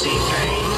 See you later.